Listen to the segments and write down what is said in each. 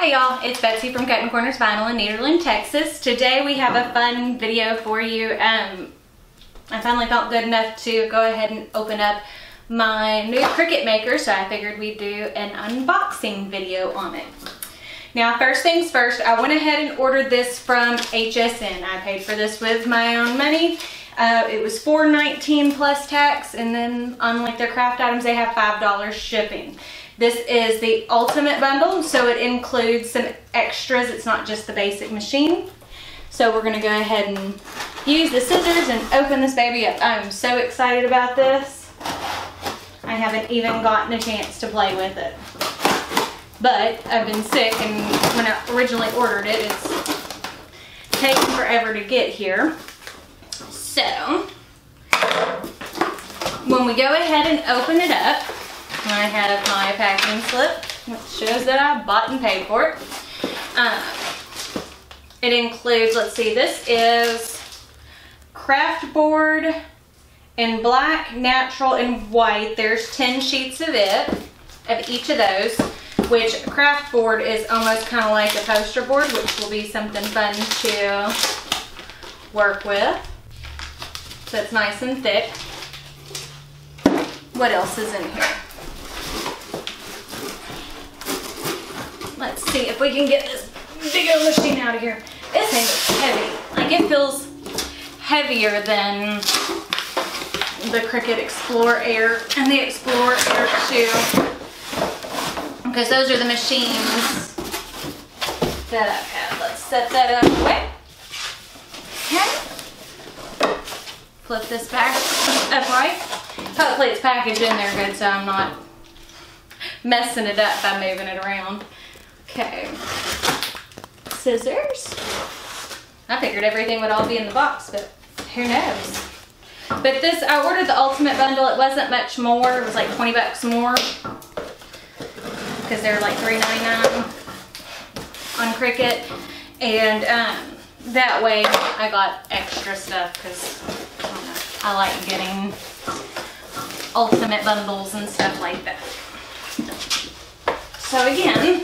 Hi y'all, it's Betsy from Cutting Corners Vinyl in Nederland, Texas. Today we have a fun video for you. Um, I finally felt good enough to go ahead and open up my new Cricut maker, so I figured we'd do an unboxing video on it. Now, first things first, I went ahead and ordered this from HSN. I paid for this with my own money. Uh, it was $4.19 plus tax, and then on like their craft items, they have $5 shipping. This is the ultimate bundle, so it includes some extras. It's not just the basic machine. So we're gonna go ahead and use the scissors and open this baby up. I'm so excited about this. I haven't even gotten a chance to play with it. But I've been sick and when I originally ordered it, it's taken forever to get here. So, when we go ahead and open it up, I have my packing slip, which shows that I bought and paid for it. Um, it includes, let's see, this is craft board in black, natural, and white. There's 10 sheets of it, of each of those, which craft board is almost kind of like a poster board, which will be something fun to work with. So it's nice and thick. What else is in here? Let's see if we can get this big old machine out of here. This thing is heavy. Like it feels heavier than the Cricut Explore Air and the Explore Air 2. Because those are the machines that I've had. Let's set that up away. Okay. Flip this back upright. Hopefully it's packaged in there good so I'm not messing it up by moving it around. Okay. Scissors. I figured everything would all be in the box, but who knows. But this, I ordered the Ultimate Bundle. It wasn't much more. It was like 20 bucks more. Because they're like $3.99 on Cricut. And um, that way I got extra stuff because I, I like getting Ultimate Bundles and stuff like that. So again,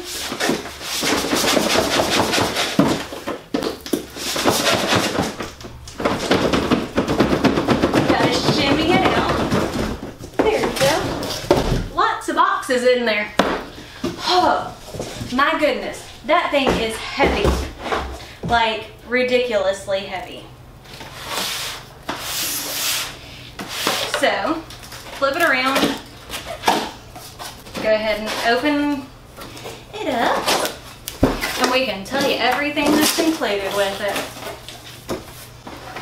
gotta shimmy it out. There we go. Lots of boxes in there. Oh, my goodness. That thing is heavy. Like, ridiculously heavy. So, flip it around. Go ahead and open it up. And we can tell you everything that's included with it.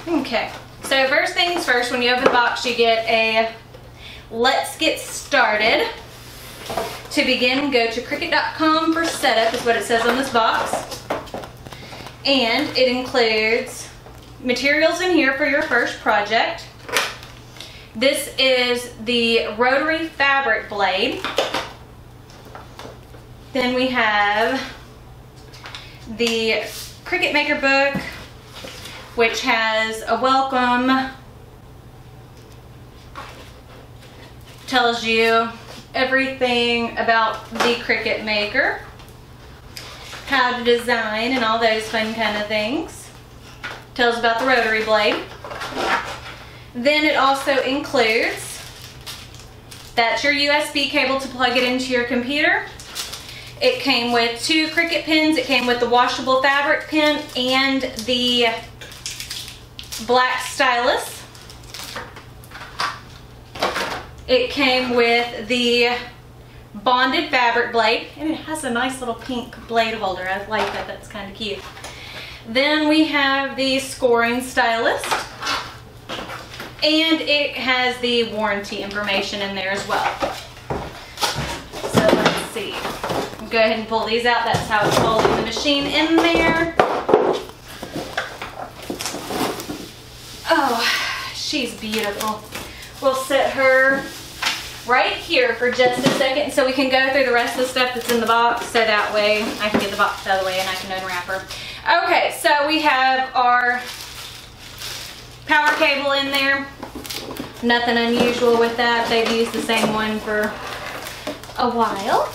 Okay, so first things first, when you open the box, you get a let's get started. To begin, go to Cricut.com for setup is what it says on this box. And it includes materials in here for your first project. This is the rotary fabric blade. Then we have the Cricut Maker book, which has a welcome, tells you everything about the Cricut Maker, how to design and all those fun kind of things. Tells about the rotary blade. Then it also includes, that's your USB cable to plug it into your computer. It came with two Cricut pins. It came with the washable fabric pin and the black stylus. It came with the bonded fabric blade and it has a nice little pink blade holder. I like that, that's kind of cute. Then we have the scoring stylus and it has the warranty information in there as well. So let's see. Go ahead and pull these out. That's how it's holding the machine in there. Oh, she's beautiful. We'll set her right here for just a second so we can go through the rest of the stuff that's in the box so that way I can get the box out of the way and I can unwrap her. Okay, so we have our power cable in there. Nothing unusual with that. They've used the same one for a while.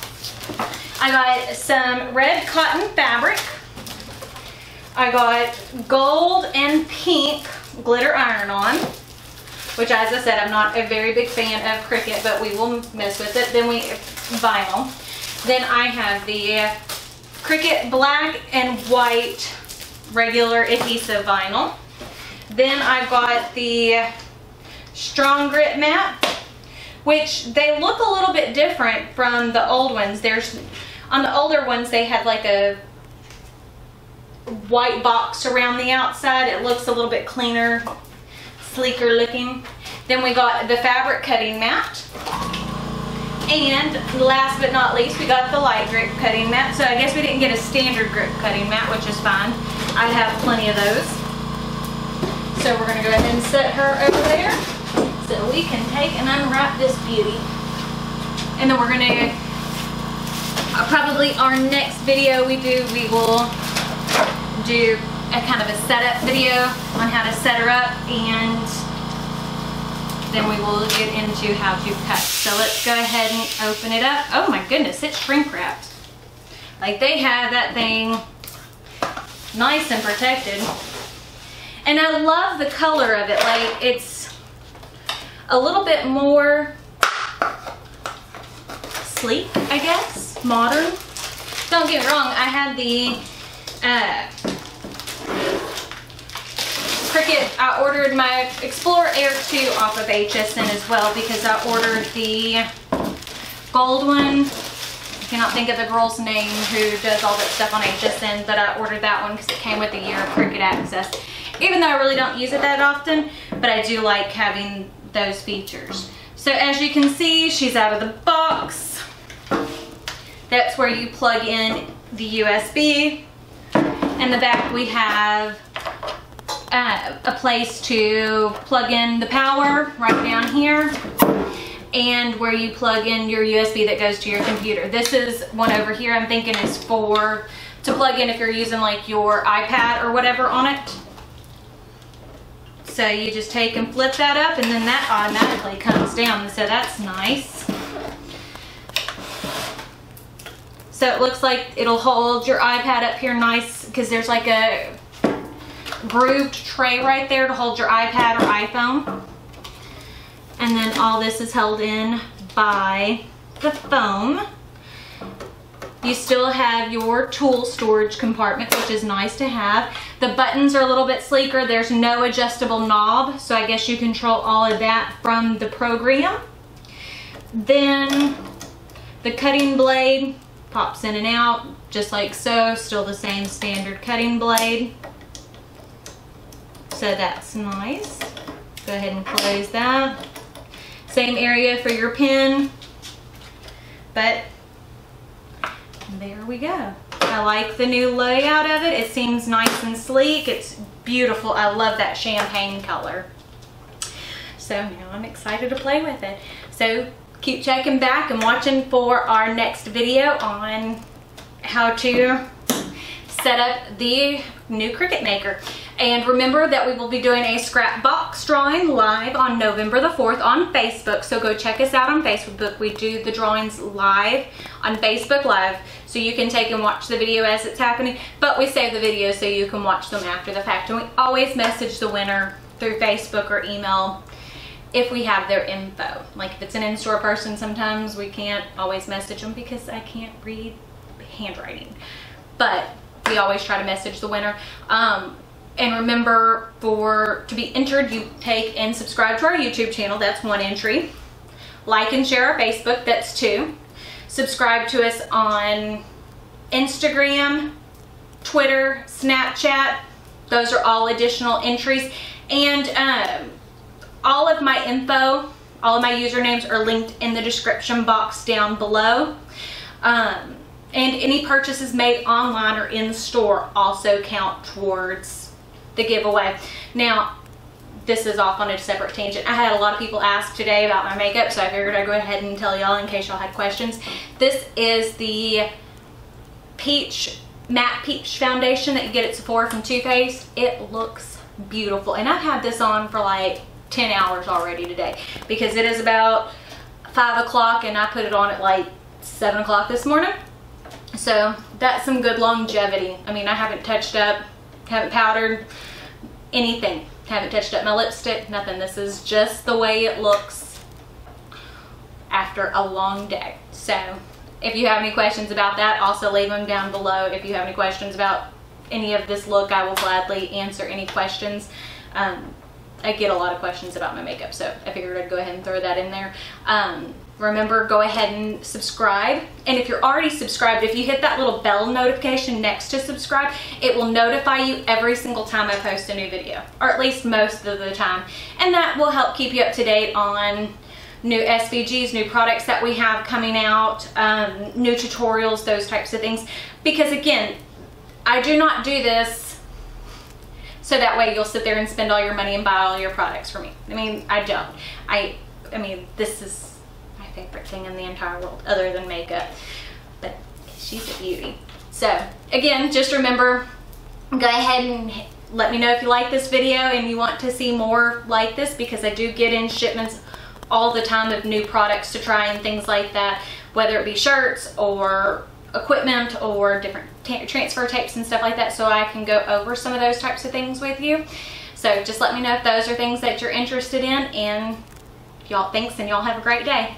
I got some red cotton fabric. I got gold and pink glitter iron-on, which as I said, I'm not a very big fan of Cricut, but we will mess with it. Then we, vinyl. Then I have the Cricut black and white regular adhesive vinyl. Then I've got the Strong Grip mat, which they look a little bit different from the old ones. There's, on the older ones, they had like a white box around the outside. It looks a little bit cleaner, sleeker looking. Then we got the fabric cutting mat. And last but not least, we got the light grip cutting mat. So I guess we didn't get a standard grip cutting mat, which is fine. I have plenty of those. So we're gonna go ahead and set her over there so we can take and unwrap this beauty. And then we're gonna, uh, probably our next video we do, we will do a kind of a setup video on how to set her up and then we will get into how to cut. So let's go ahead and open it up. Oh my goodness, it's shrink wrapped. Like they have that thing nice and protected. And I love the color of it. Like it's a little bit more sleek, I guess, modern. Don't get wrong, I had the uh, Cricut, I ordered my Explorer Air 2 off of HSN as well because I ordered the gold one. I cannot think of the girl's name who does all that stuff on HSN, but I ordered that one because it came with a year of Cricut access. Even though I really don't use it that often, but I do like having those features. So as you can see, she's out of the box. That's where you plug in the USB. In the back we have uh, a place to plug in the power right down here and where you plug in your USB that goes to your computer. This is one over here I'm thinking is for to plug in if you're using like your iPad or whatever on it. So you just take and flip that up and then that automatically comes down. So that's nice. So it looks like it'll hold your iPad up here nice because there's like a grooved tray right there to hold your iPad or iPhone. And then all this is held in by the foam. You still have your tool storage compartment, which is nice to have. The buttons are a little bit sleeker. There's no adjustable knob, so I guess you control all of that from the program. Then the cutting blade pops in and out, just like so. Still the same standard cutting blade. So that's nice. Go ahead and close that. Same area for your pen, but there we go. I like the new layout of it. It seems nice and sleek. It's beautiful. I love that champagne color. So now I'm excited to play with it. So keep checking back and watching for our next video on how to set up the new Cricut Maker. And remember that we will be doing a scrap box drawing live on November the 4th on Facebook. So go check us out on Facebook. We do the drawings live on Facebook Live. So you can take and watch the video as it's happening. But we save the video so you can watch them after the fact. And we always message the winner through Facebook or email if we have their info. Like if it's an in-store person, sometimes we can't always message them because I can't read handwriting. But we always try to message the winner. Um, and remember, for to be entered, you take and subscribe to our YouTube channel. That's one entry. Like and share our Facebook. That's two. Subscribe to us on Instagram, Twitter, Snapchat. Those are all additional entries. And um, all of my info, all of my usernames are linked in the description box down below. Um, and any purchases made online or in the store also count towards the giveaway. Now, this is off on a separate tangent. I had a lot of people ask today about my makeup, so I figured I'd go ahead and tell y'all in case y'all had questions. This is the Peach, Matte Peach Foundation that you get at Sephora from Too Faced. It looks beautiful. And I've had this on for like 10 hours already today because it is about 5 o'clock and I put it on at like 7 o'clock this morning. So that's some good longevity. I mean, I haven't touched up, haven't powdered anything. Haven't touched up my lipstick, nothing. This is just the way it looks after a long day. So if you have any questions about that, also leave them down below. If you have any questions about any of this look, I will gladly answer any questions. Um, I get a lot of questions about my makeup, so I figured I'd go ahead and throw that in there. Um, remember, go ahead and subscribe. And if you're already subscribed, if you hit that little bell notification next to subscribe, it will notify you every single time I post a new video, or at least most of the time. And that will help keep you up to date on new SVGs, new products that we have coming out, um, new tutorials, those types of things. Because again, I do not do this so that way you'll sit there and spend all your money and buy all your products for me. I mean, I don't. I, I mean, this is favorite thing in the entire world other than makeup. But she's a beauty. So again, just remember, go ahead and let me know if you like this video and you want to see more like this because I do get in shipments all the time of new products to try and things like that, whether it be shirts or equipment or different transfer tapes and stuff like that so I can go over some of those types of things with you. So just let me know if those are things that you're interested in and y'all thanks and y'all have a great day.